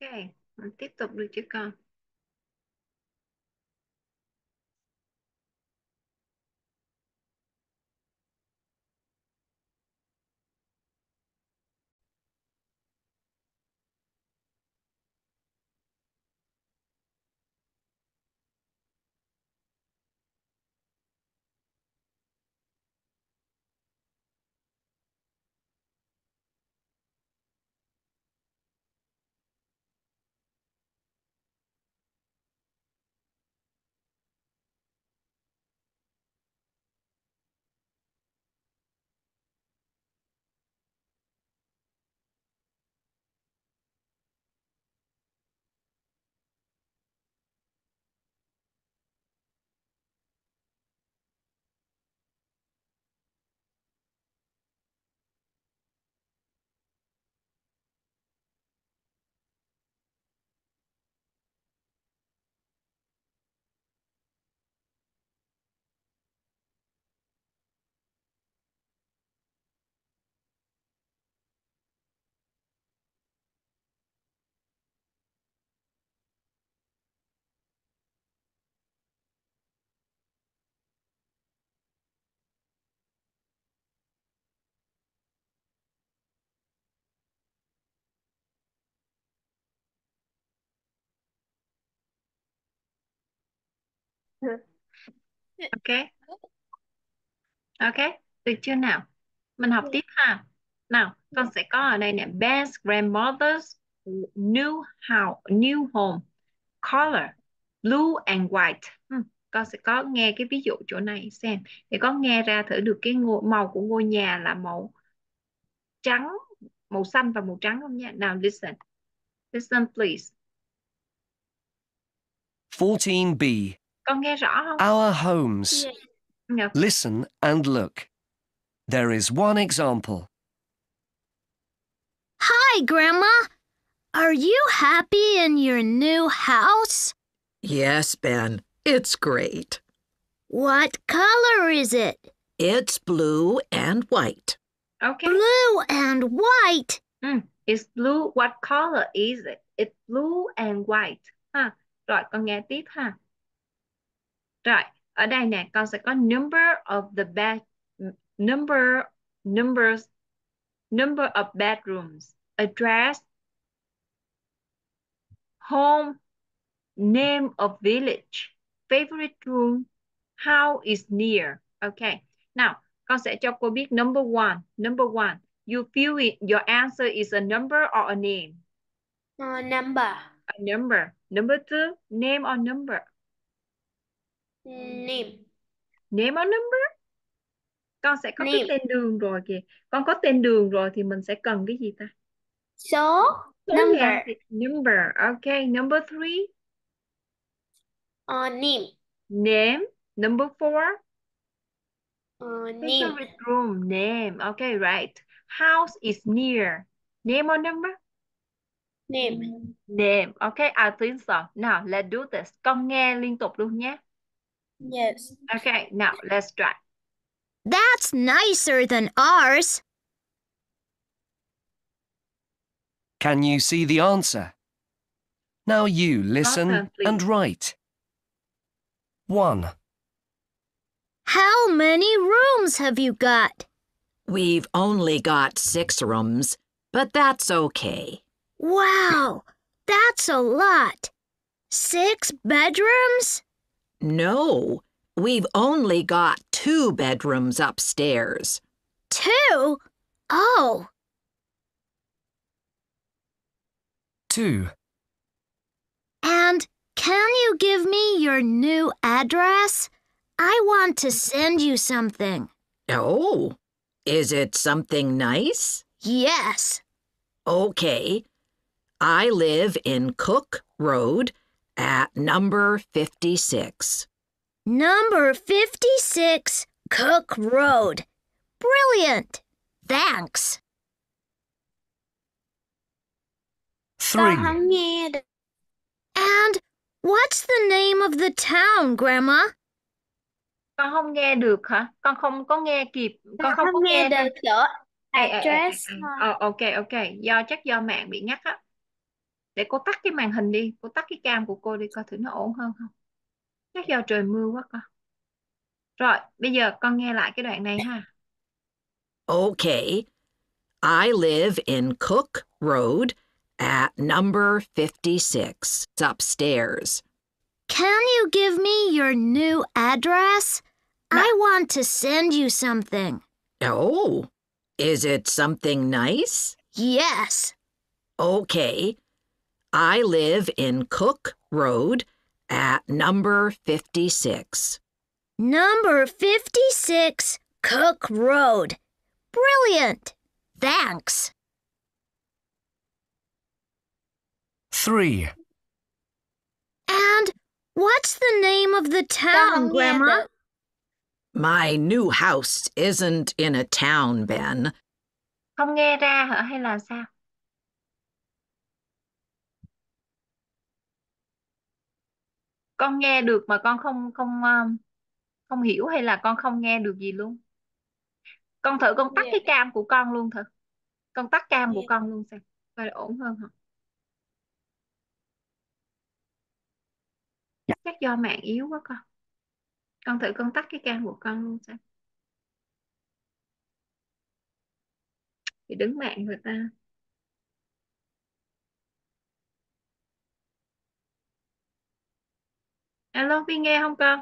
Ok, mình tiếp tục được chứ con? Ok, ok, được chưa nào? Mình học tiếp ha. Nào, con sẽ có ở đây nè. Ben's grandmother's new house, new home, color, blue and white. Hmm, Con sẽ có nghe cái ví dụ chỗ này xem. Để con nghe ra thử được cái ngôi, màu của ngôi nhà là màu trắng, màu xanh và màu trắng không nha. Nào, listen. Listen please. 14b. Con nghe rõ không? Our homes. Ngọc. Listen and look. There is one example. Hi, Grandma. Are you happy in your new house? Yes, Ben, it's great. What color is it? It's blue and white. Okay. Blue and white. Mm, it's blue. What color is it? It's blue and white. Ha. Rồi con nghe tiếp ha. Rồi, ở đây nè con sẽ có number of the bed number numbers number of bedrooms, address, home, name of village, favorite room, how is near. Okay. Nào, con sẽ cho cô biết number one. Number one. You feel it. Your answer is a number or a name? Uh, number. A number. Number two. Name or number? Name. Name or number? Con sẽ có cái Name. tên đường rồi kìa. Con có tên đường rồi thì mình sẽ cần cái gì ta? Số. Number. thì Number. Okay. Number three. Uh, name. Name. Number four. Uh, name. Favorite room. Name. Okay, right. House is near. Name or number? Name. Name. Okay, I think so. Now, let's do this. Con nghe liên tục luôn nhé. Yes. Okay, now let's try. That's nicer than ours. Can you see the answer? Now you listen Awesome, and write. 1. How many rooms have you got? We've only got six rooms, but that's okay. Wow, that's a lot. Six bedrooms? No, we've only got two bedrooms upstairs. Two? Oh, 2. and can you give me your new address? I want to send you something. Oh, is it something nice? Yes. Okay. I live in Cook Road at number 56. Number 56, Cook Road. Brilliant. Thanks. 3. Con không nghe được. And what's the name of the town, Grandma? Con không nghe được hả? Con không có nghe kịp. Con Con không không có nghe nghe được chỗ Ê, ê, ê, ê, address ê. thôi. Ok, ok. Do chắc do mạng bị ngắt á. Để cô tắt cái màn hình đi cô tắt cái cam của cô đi coi thử nó ổn hơn không chắc do trời mưa quá con rồi bây giờ con nghe lại cái đoạn này ha Okay. I live in Cook Road at number 56. It's upstairs. Can you give me your new address? I want to send you something. Oh, is it something nice? Yes. Okay. I live in Cook Road at number 56. Number 56 Cook Road. Brilliant. Thanks. 3. And what's the name of the Con town, nghe Grandma? My new house isn't in a town, Ben. không nghe ra hả hay là sao con nghe được mà con không không um, không hiểu hay là con không nghe được gì luôn? Con thử con tắt Nghe cái cam của con luôn thử. Con tắt cam của Nghe. con luôn xem coi ổn hơn không? Chắc do mạng yếu quá con. Con thử con tắt cái cam của con luôn xem. Thì đứng mạng người ta alo Vi nghe không con?